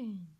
Hmm.